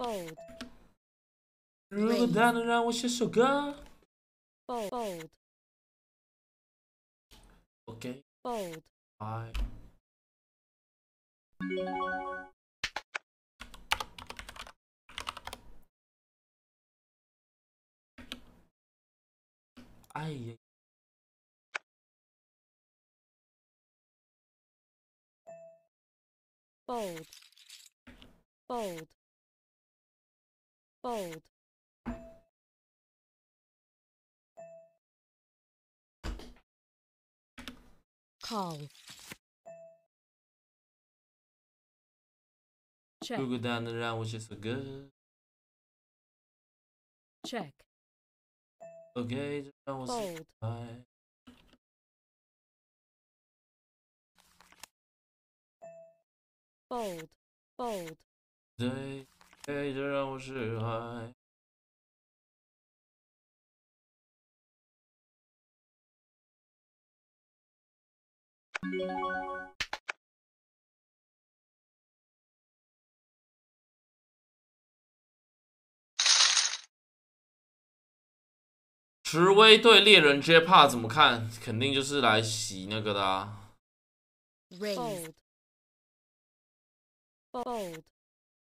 Fold. Rule down around with your sugar. Fold. Fold. Okay. Fold. Bye. I. Bold. Bold. Bold. Call. Check. Google down and around, was just so good. Check. Okay, that was Bold. fine. Bold. Bold. 对，就让我释怀。石威对猎人 J 帕怎么看？肯定就是来洗那个的啊。Raise. Fold. Fold.